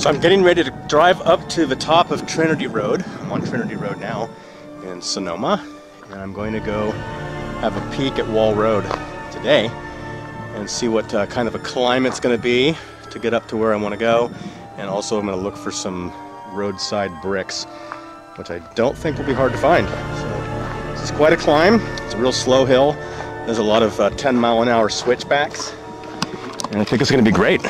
So I'm getting ready to drive up to the top of Trinity Road. I'm on Trinity Road now in Sonoma. And I'm going to go have a peek at Wall Road today and see what uh, kind of a climb it's going to be to get up to where I want to go. And also I'm going to look for some roadside bricks, which I don't think will be hard to find. So it's quite a climb. It's a real slow hill. There's a lot of uh, 10 mile an hour switchbacks. And I think it's going to be great.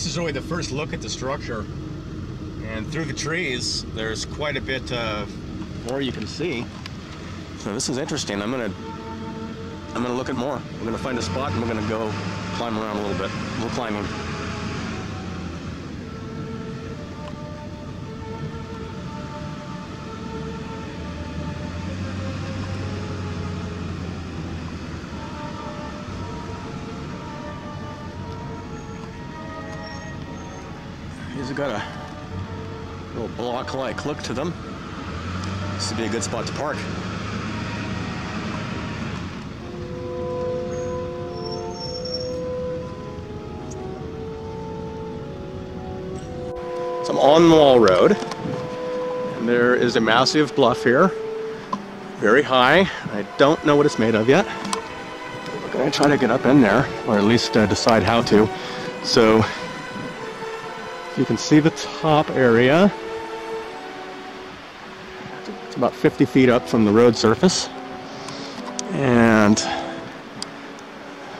This is really the first look at the structure. And through the trees, there's quite a bit more you can see. So this is interesting. I'm gonna I'm gonna look at more. We're gonna find a spot and we're gonna go climb around a little bit. We're climbing. These have got a little block-like look to them. This would be a good spot to park. So I'm on the Wall Road. And there is a massive bluff here. Very high. I don't know what it's made of yet. I'm gonna try to get up in there, or at least uh, decide how to. So you can see the top area. It's about 50 feet up from the road surface. And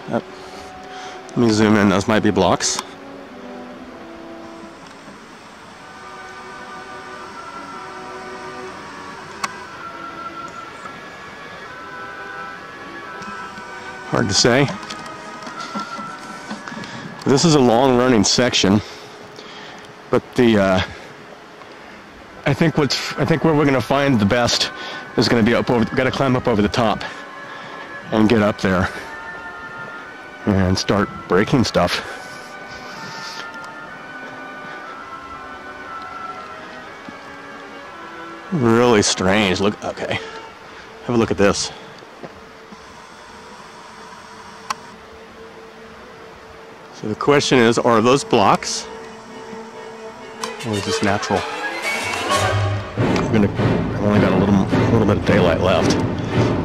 let me zoom in, those might be blocks. Hard to say. This is a long running section. But the, uh, I think what's, I think where we're gonna find the best is gonna be up over, gotta climb up over the top and get up there and start breaking stuff. Really strange. Look, okay. Have a look at this. So the question is, are those blocks or is this natural? I'm gonna, I've only got a little, a little bit of daylight left.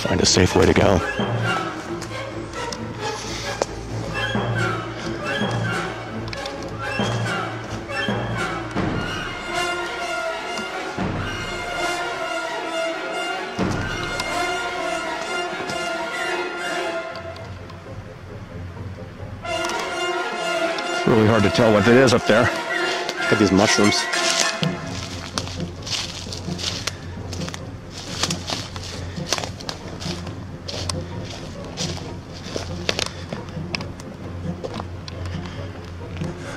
Find a safe way to go. It's really hard to tell what it is up there. Got these mushrooms.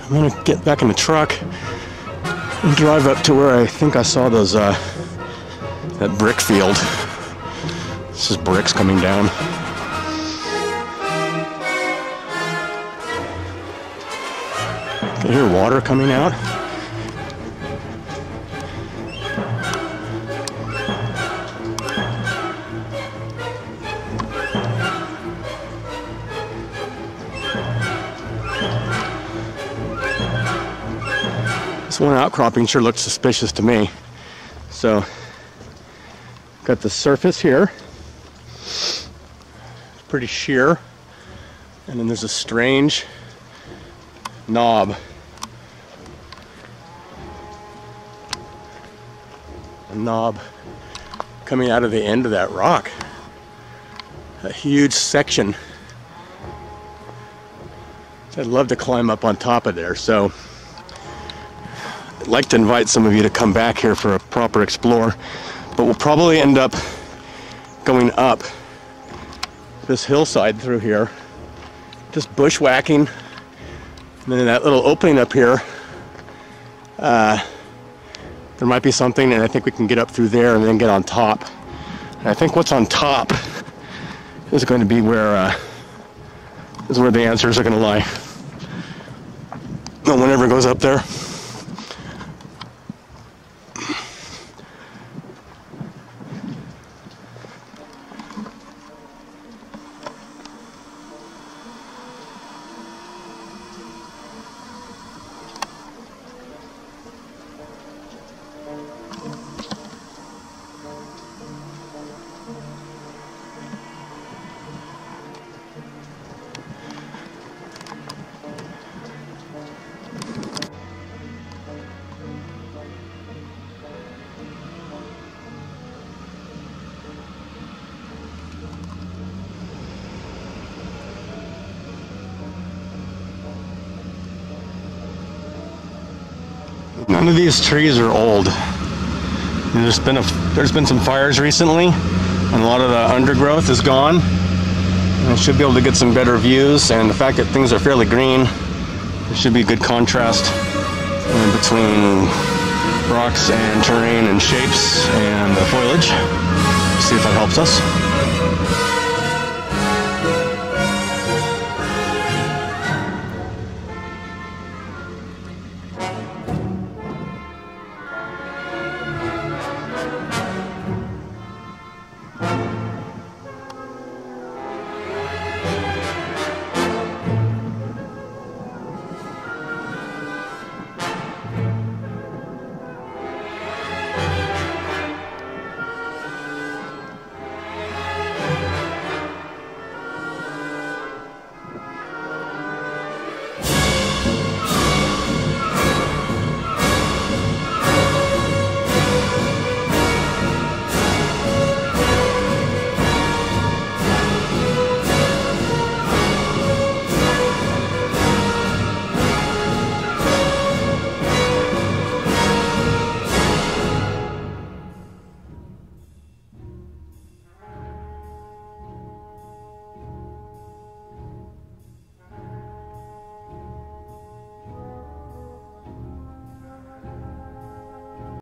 I'm gonna get back in the truck and drive up to where I think I saw those, uh, that brick field. This is bricks coming down. You hear water coming out? This one outcropping sure looks suspicious to me. So, got the surface here. It's pretty sheer. And then there's a strange knob. A knob coming out of the end of that rock. A huge section. I'd love to climb up on top of there. So Like to invite some of you to come back here for a proper explore. but we'll probably end up going up this hillside through here, just bushwhacking. And then that little opening up here, uh, there might be something, and I think we can get up through there and then get on top. And I think what's on top is going to be where uh, is where the answers are going to lie. No one ever goes up there. None of these trees are old. There's been a there's been some fires recently, and a lot of the undergrowth is gone. I should be able to get some better views, and the fact that things are fairly green, there should be good contrast in between rocks and terrain and shapes and the foliage. See if that helps us.